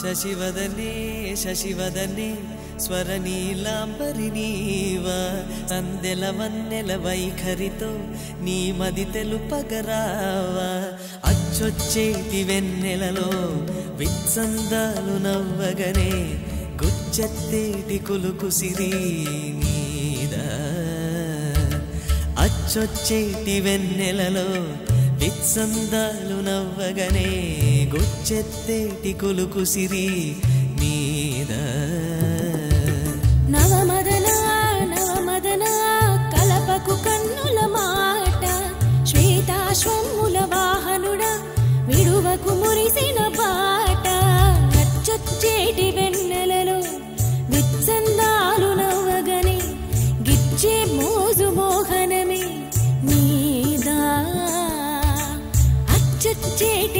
శశివదనే శశివదనే స్వరనీలాంబరి నీవ సందెల వన్నెల వైఖరితో నీ మది తెలుపగరావా అచ్చొచ్చేటి వెన్నెలలో విత్సందాలు నవ్వగనే గుచ్చెత్తేటి కులుకుసిరి నీద అచ్చొచ్చేటి వెన్నెలలో విత్సందాలు నవ్వగనే గుచ్చెత్తేటి కులుకు సిరి మీద. నవమదన నవమదన కలపకు కన్నుల మాట శ్వేతాశ్వముల వాహనుడ విడువకు మురిసిన మోహనమే నీదా అచ్చొచ్చేటి